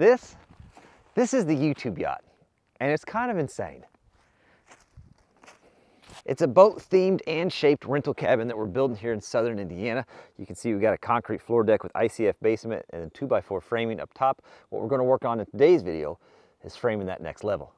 This, this is the YouTube yacht, and it's kind of insane. It's a boat themed and shaped rental cabin that we're building here in Southern Indiana. You can see we've got a concrete floor deck with ICF basement and two by four framing up top. What we're gonna work on in today's video is framing that next level.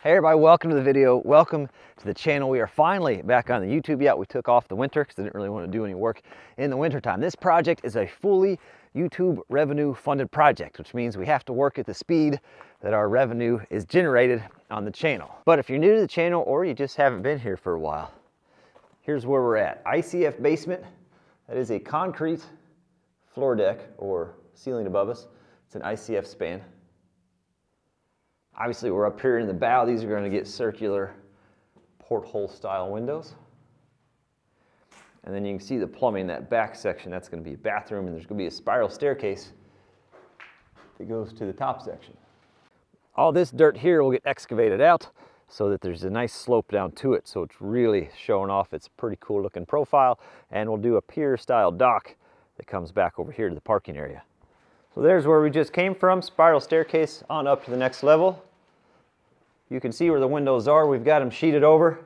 Hey everybody, welcome to the video. Welcome to the channel. We are finally back on the YouTube yacht. We took off the winter because I didn't really want to do any work in the wintertime. This project is a fully YouTube revenue funded project, which means we have to work at the speed that our revenue is generated on the channel. But if you're new to the channel or you just haven't been here for a while, here's where we're at. ICF basement, that is a concrete floor deck or ceiling above us. It's an ICF span. Obviously we're up here in the bow. These are gonna get circular porthole style windows. And then you can see the plumbing, that back section, that's gonna be a bathroom and there's gonna be a spiral staircase that goes to the top section. All this dirt here will get excavated out so that there's a nice slope down to it. So it's really showing off its pretty cool looking profile. And we'll do a pier style dock that comes back over here to the parking area. So there's where we just came from, spiral staircase on up to the next level. You can see where the windows are. We've got them sheeted over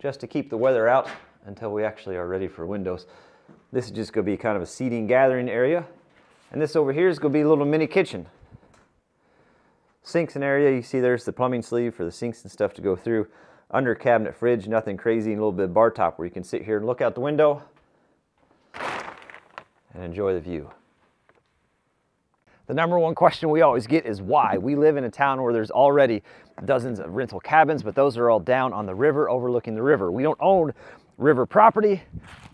just to keep the weather out until we actually are ready for windows. This is just gonna be kind of a seating gathering area. And this over here is gonna be a little mini kitchen. Sinks and area, you see there's the plumbing sleeve for the sinks and stuff to go through. Under cabinet fridge, nothing crazy, and a little bit of bar top where you can sit here and look out the window and enjoy the view. The number one question we always get is why. We live in a town where there's already dozens of rental cabins, but those are all down on the river overlooking the river. We don't own river property,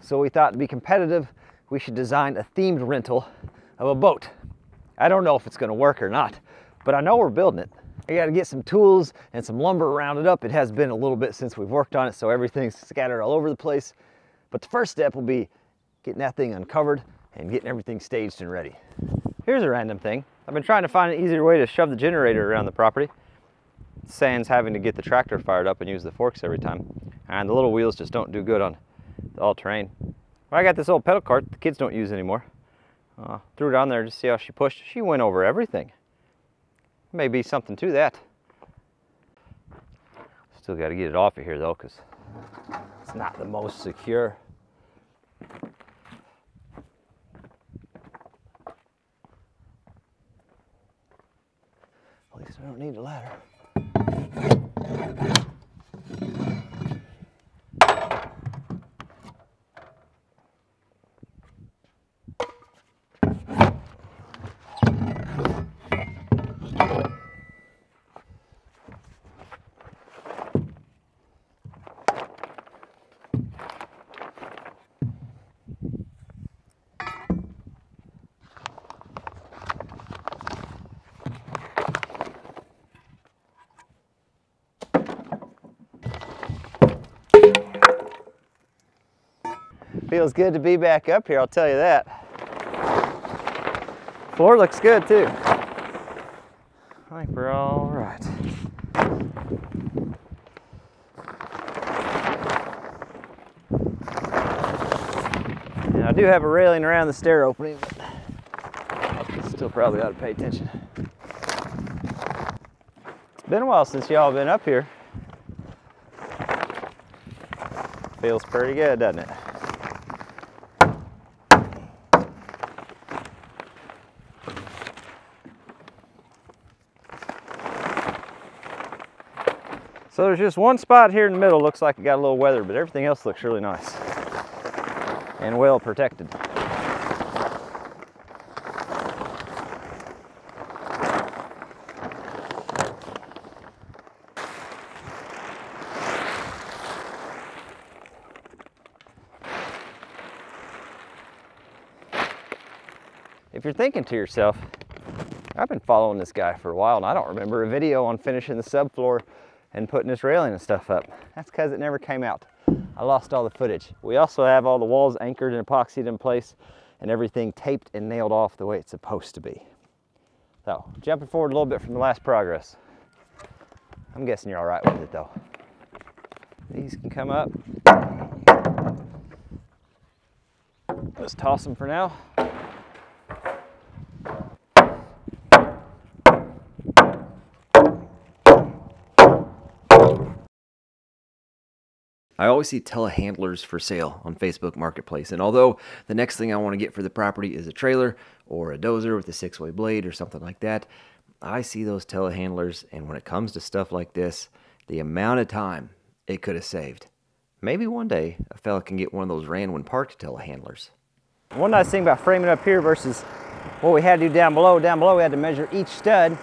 so we thought to be competitive, we should design a themed rental of a boat. I don't know if it's gonna work or not, but I know we're building it. I gotta get some tools and some lumber rounded up. It has been a little bit since we've worked on it, so everything's scattered all over the place. But the first step will be getting that thing uncovered and getting everything staged and ready. Here's a random thing. I've been trying to find an easier way to shove the generator around the property. Sans having to get the tractor fired up and use the forks every time. And the little wheels just don't do good on all-terrain. I got this old pedal cart the kids don't use anymore. Uh, threw it on there to see how she pushed. She went over everything. Maybe something to that. Still got to get it off of here though, because it's not the most secure. Least I don't need a ladder. Feels good to be back up here, I'll tell you that. Floor looks good too. I think we're all right. And I do have a railing around the stair opening, but still probably ought to pay attention. It's been a while since y'all been up here. Feels pretty good, doesn't it? So there's just one spot here in the middle looks like it got a little weather, but everything else looks really nice and well protected. If you're thinking to yourself, I've been following this guy for a while and I don't remember a video on finishing the subfloor and putting this railing and stuff up. That's because it never came out. I lost all the footage. We also have all the walls anchored and epoxied in place and everything taped and nailed off the way it's supposed to be. So, jumping forward a little bit from the last progress. I'm guessing you're all right with it though. These can come up. Let's toss them for now. I always see telehandlers for sale on Facebook Marketplace. And although the next thing I want to get for the property is a trailer or a dozer with a six way blade or something like that, I see those telehandlers. And when it comes to stuff like this, the amount of time it could have saved. Maybe one day a fella can get one of those Ranwin Park telehandlers. One nice thing about framing up here versus what we had to do down below. Down below we had to measure each stud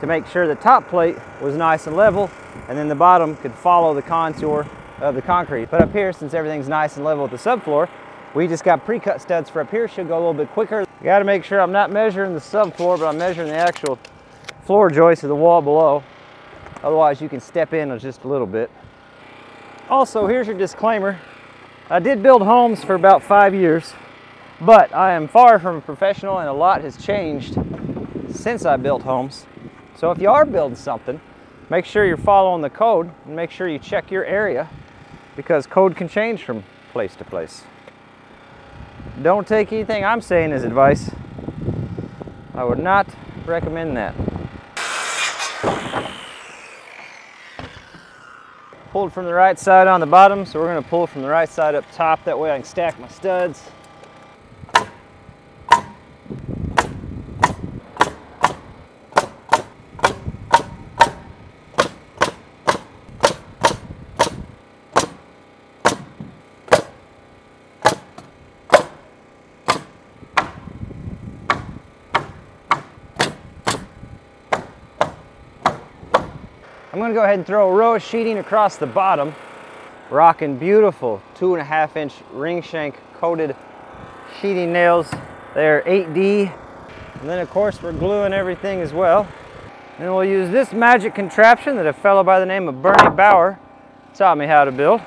to make sure the top plate was nice and level and then the bottom could follow the contour of the concrete. But up here, since everything's nice and level with the subfloor, we just got pre-cut studs for up here. Should go a little bit quicker. Gotta make sure I'm not measuring the subfloor, but I'm measuring the actual floor joist of the wall below. Otherwise, you can step in just a little bit. Also, here's your disclaimer. I did build homes for about five years, but I am far from a professional and a lot has changed since I built homes. So if you are building something, make sure you're following the code and make sure you check your area because code can change from place to place. Don't take anything I'm saying as advice. I would not recommend that. Pulled from the right side on the bottom, so we're gonna pull from the right side up top. That way I can stack my studs. I'm gonna go ahead and throw a row of sheeting across the bottom, rocking beautiful two and a half inch ring shank coated sheeting nails. They're 8D. And then of course we're gluing everything as well. And we'll use this magic contraption that a fellow by the name of Bernie Bauer taught me how to build.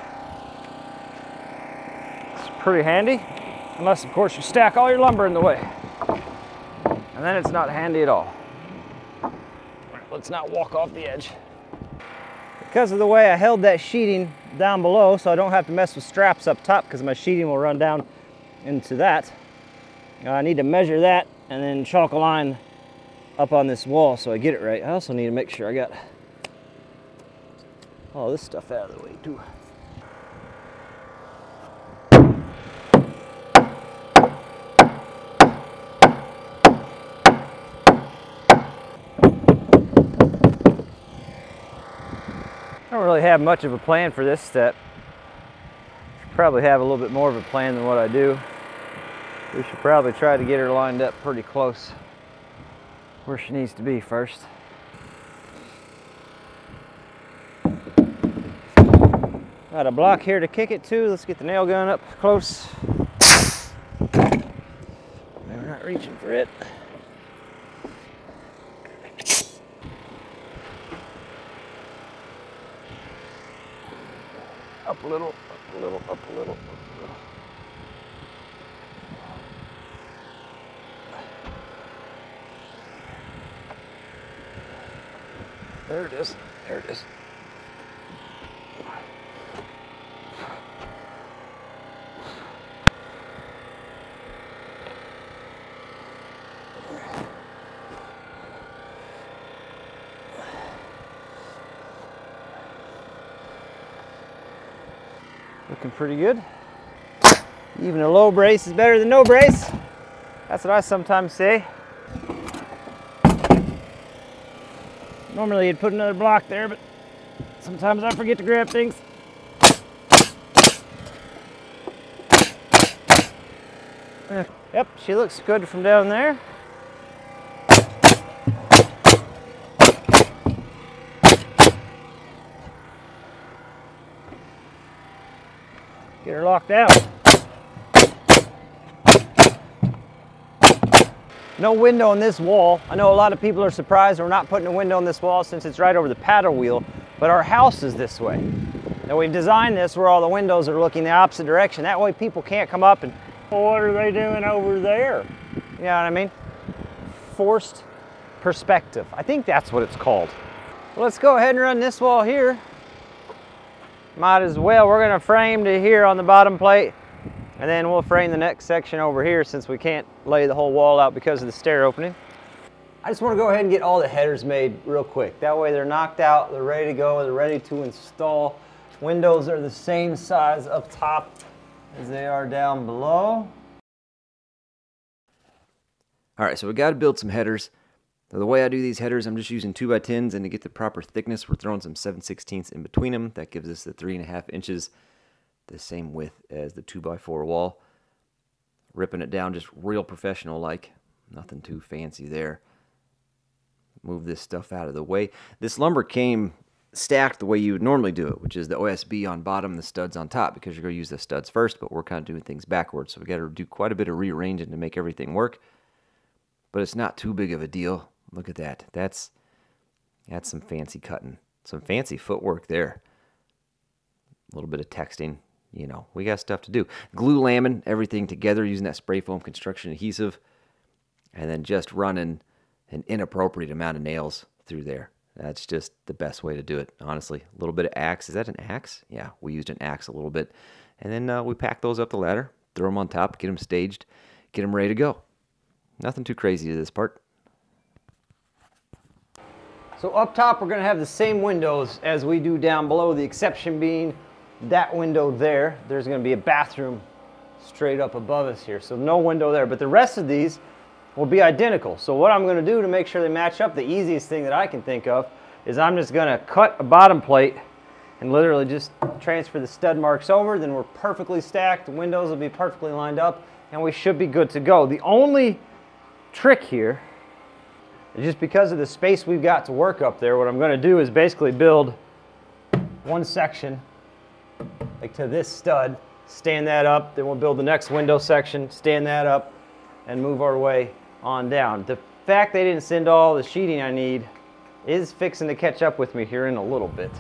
It's pretty handy, unless of course you stack all your lumber in the way. And then it's not handy at all. Let's not walk off the edge because of the way I held that sheeting down below so I don't have to mess with straps up top because my sheeting will run down into that. Uh, I need to measure that and then chalk a line up on this wall so I get it right. I also need to make sure I got all this stuff out of the way too. Really have much of a plan for this step. Probably have a little bit more of a plan than what I do. We should probably try to get her lined up pretty close where she needs to be first. Got a block here to kick it to. Let's get the nail gun up close. We're not reaching for it. Up a little, up a little, up a little. There it is. There it is. Looking pretty good. Even a low brace is better than no brace. That's what I sometimes say. Normally you'd put another block there, but sometimes I forget to grab things. Yep, she looks good from down there. Get her locked out. No window on this wall. I know a lot of people are surprised we're not putting a window on this wall since it's right over the paddle wheel, but our house is this way. Now we've designed this where all the windows are looking the opposite direction. That way people can't come up and, well, what are they doing over there? You know what I mean? Forced perspective. I think that's what it's called. Well, let's go ahead and run this wall here might as well. We're gonna frame to here on the bottom plate. And then we'll frame the next section over here since we can't lay the whole wall out because of the stair opening. I just want to go ahead and get all the headers made real quick. That way they're knocked out, they're ready to go, they're ready to install. Windows are the same size up top as they are down below. All right, so we got to build some headers. Now, the way I do these headers, I'm just using 2x10s, and to get the proper thickness, we're throwing some 7 16 in between them. That gives us the 3.5 inches, the same width as the 2x4 wall. Ripping it down just real professional-like. Nothing too fancy there. Move this stuff out of the way. This lumber came stacked the way you would normally do it, which is the OSB on bottom, the studs on top, because you're going to use the studs first, but we're kind of doing things backwards. So we got to do quite a bit of rearranging to make everything work. But it's not too big of a deal. Look at that. That's that's some fancy cutting. Some fancy footwork there. A little bit of texting. You know, we got stuff to do. Glue lamin everything together using that spray foam construction adhesive. And then just running an inappropriate amount of nails through there. That's just the best way to do it, honestly. A little bit of axe. Is that an axe? Yeah, we used an axe a little bit. And then uh, we pack those up the ladder, throw them on top, get them staged, get them ready to go. Nothing too crazy to this part. So up top, we're gonna have the same windows as we do down below, the exception being that window there. There's gonna be a bathroom straight up above us here, so no window there. But the rest of these will be identical. So what I'm gonna do to make sure they match up, the easiest thing that I can think of is I'm just gonna cut a bottom plate and literally just transfer the stud marks over, then we're perfectly stacked, the windows will be perfectly lined up, and we should be good to go. The only trick here just because of the space we've got to work up there, what I'm gonna do is basically build one section like to this stud, stand that up, then we'll build the next window section, stand that up, and move our way on down. The fact they didn't send all the sheeting I need is fixing to catch up with me here in a little bit.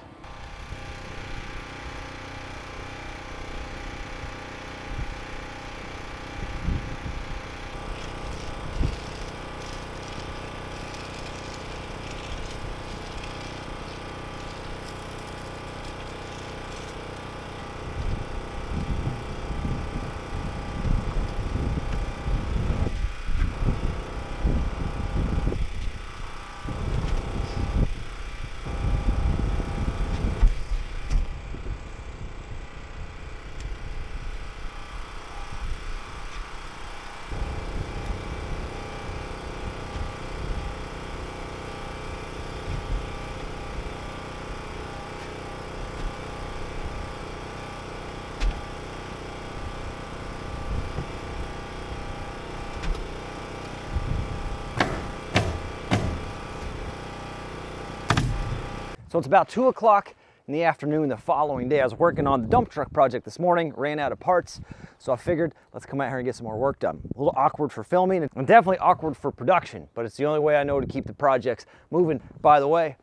So it's about two o'clock in the afternoon the following day. I was working on the dump truck project this morning, ran out of parts, so I figured let's come out here and get some more work done. A little awkward for filming and definitely awkward for production, but it's the only way I know to keep the projects moving. By the way,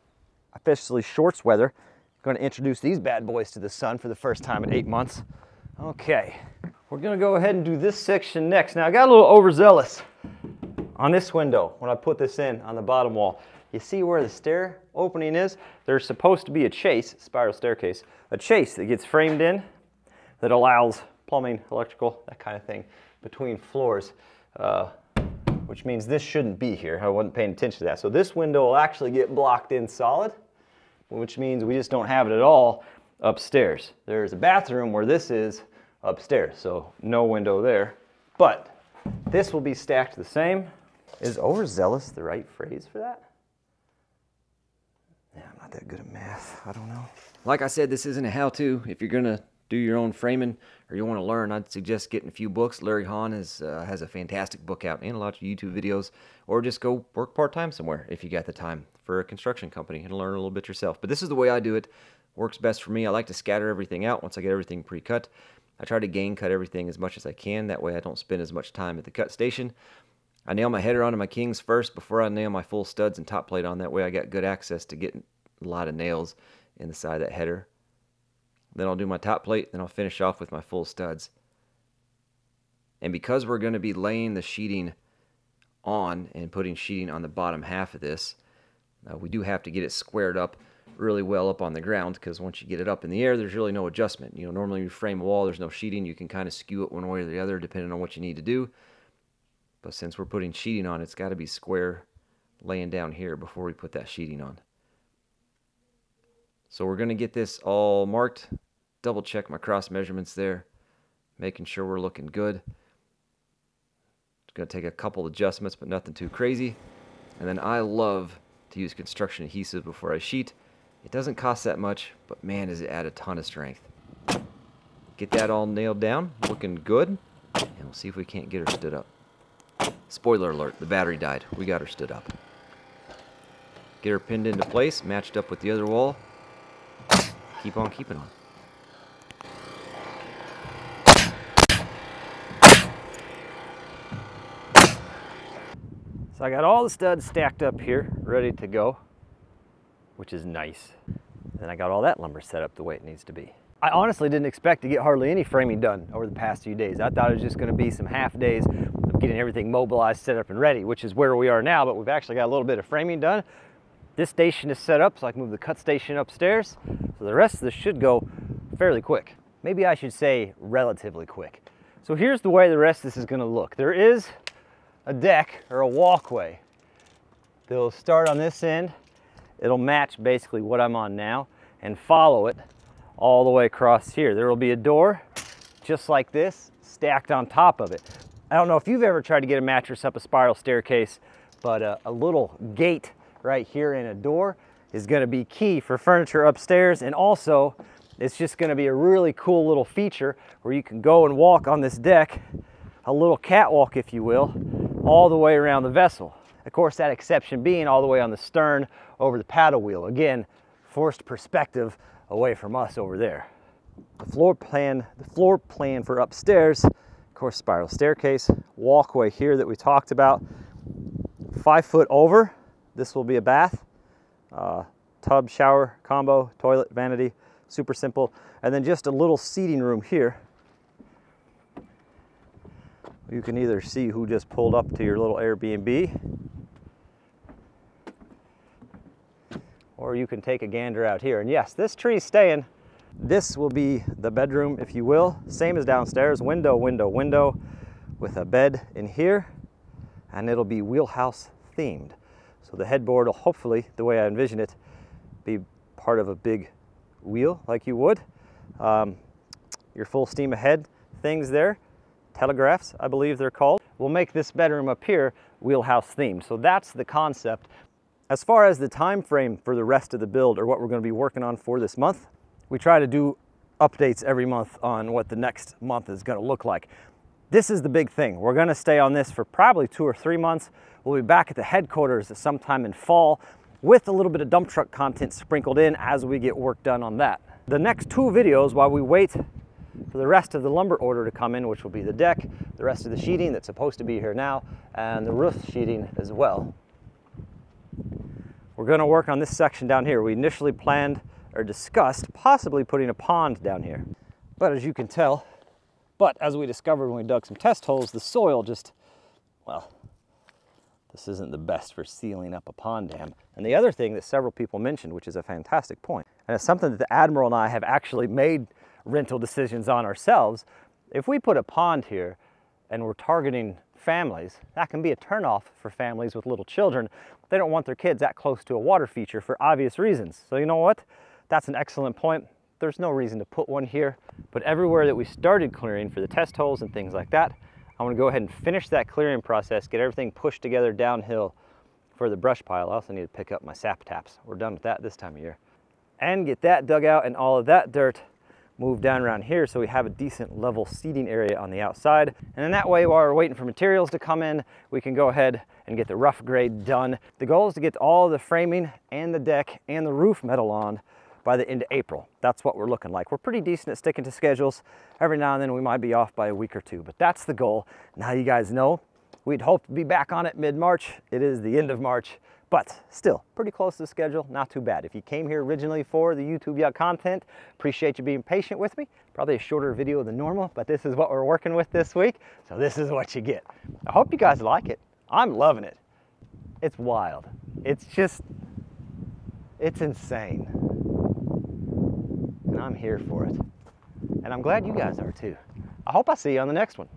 officially shorts weather. Going to introduce these bad boys to the sun for the first time in eight months. Okay, we're gonna go ahead and do this section next. Now I got a little overzealous on this window when I put this in on the bottom wall. You see where the stair opening is? There's supposed to be a chase, spiral staircase, a chase that gets framed in that allows plumbing, electrical, that kind of thing between floors, uh, which means this shouldn't be here. I wasn't paying attention to that. So this window will actually get blocked in solid, which means we just don't have it at all upstairs. There's a bathroom where this is upstairs, so no window there. But this will be stacked the same. Is overzealous the right phrase for that? That good at math. I don't know. Like I said, this isn't a how-to. If you're gonna do your own framing or you want to learn, I'd suggest getting a few books. Larry Haun is, uh, has a fantastic book out and a lot of YouTube videos, or just go work part-time somewhere if you got the time for a construction company and learn a little bit yourself. But this is the way I do it. Works best for me. I like to scatter everything out once I get everything pre-cut. I try to gang cut everything as much as I can. That way I don't spend as much time at the cut station. I nail my header onto my kings first before I nail my full studs and top plate on. That way I got good access to get a lot of nails in the side of that header. Then I'll do my top plate, then I'll finish off with my full studs. And because we're going to be laying the sheeting on and putting sheeting on the bottom half of this, uh, we do have to get it squared up really well up on the ground because once you get it up in the air, there's really no adjustment. You know, normally you frame a wall, there's no sheeting. You can kind of skew it one way or the other depending on what you need to do. But since we're putting sheeting on, it's got to be square laying down here before we put that sheeting on. So we're going to get this all marked, double check my cross measurements there, making sure we're looking good. It's going to take a couple adjustments, but nothing too crazy. And then I love to use construction adhesive before I sheet. It doesn't cost that much, but man, does it add a ton of strength. Get that all nailed down, looking good, and we'll see if we can't get her stood up. Spoiler alert, the battery died. We got her stood up. Get her pinned into place, matched up with the other wall. Keep on keeping on. So I got all the studs stacked up here, ready to go, which is nice. Then I got all that lumber set up the way it needs to be. I honestly didn't expect to get hardly any framing done over the past few days. I thought it was just gonna be some half days of getting everything mobilized, set up and ready, which is where we are now, but we've actually got a little bit of framing done. This station is set up, so I can move the cut station upstairs. So the rest of this should go fairly quick. Maybe I should say relatively quick. So here's the way the rest of this is gonna look. There is a deck or a walkway. They'll start on this end. It'll match basically what I'm on now and follow it all the way across here. There will be a door just like this stacked on top of it. I don't know if you've ever tried to get a mattress up a spiral staircase, but a, a little gate right here in a door is gonna be key for furniture upstairs and also it's just gonna be a really cool little feature where you can go and walk on this deck, a little catwalk if you will, all the way around the vessel. Of course, that exception being all the way on the stern over the paddle wheel. Again, forced perspective away from us over there. The floor plan, the floor plan for upstairs, of course, spiral staircase, walkway here that we talked about, five foot over. This will be a bath, uh, tub, shower, combo, toilet, vanity, super simple. And then just a little seating room here you can either see who just pulled up to your little Airbnb or you can take a gander out here. And yes, this tree's staying. This will be the bedroom, if you will. Same as downstairs, window, window, window with a bed in here and it'll be wheelhouse themed. So the headboard will hopefully, the way I envision it, be part of a big wheel like you would. Um, your full steam ahead things there telegraphs, I believe they're called, will make this bedroom up here wheelhouse themed. So that's the concept. As far as the time frame for the rest of the build or what we're gonna be working on for this month, we try to do updates every month on what the next month is gonna look like. This is the big thing. We're gonna stay on this for probably two or three months. We'll be back at the headquarters sometime in fall with a little bit of dump truck content sprinkled in as we get work done on that. The next two videos, while we wait for the rest of the lumber order to come in, which will be the deck, the rest of the sheeting that's supposed to be here now, and the roof sheeting as well. We're gonna work on this section down here. We initially planned or discussed possibly putting a pond down here. But as you can tell, but as we discovered when we dug some test holes, the soil just, well, this isn't the best for sealing up a pond dam. And the other thing that several people mentioned, which is a fantastic point, and it's something that the Admiral and I have actually made rental decisions on ourselves. If we put a pond here and we're targeting families, that can be a turnoff for families with little children. They don't want their kids that close to a water feature for obvious reasons. So you know what? That's an excellent point. There's no reason to put one here, but everywhere that we started clearing for the test holes and things like that, I want to go ahead and finish that clearing process, get everything pushed together downhill for the brush pile. I also need to pick up my sap taps. We're done with that this time of year. And get that dug out and all of that dirt moved down around here so we have a decent level seating area on the outside. And in that way, while we're waiting for materials to come in, we can go ahead and get the rough grade done. The goal is to get all the framing and the deck and the roof metal on by the end of April. That's what we're looking like. We're pretty decent at sticking to schedules. Every now and then we might be off by a week or two, but that's the goal. Now you guys know we'd hope to be back on it mid-March. It is the end of March but still pretty close to the schedule, not too bad. If you came here originally for the YouTube Yacht content, appreciate you being patient with me. Probably a shorter video than normal, but this is what we're working with this week. So this is what you get. I hope you guys like it. I'm loving it. It's wild. It's just, It's insane. And I'm here for it. And I'm glad you guys are too. I hope I see you on the next one.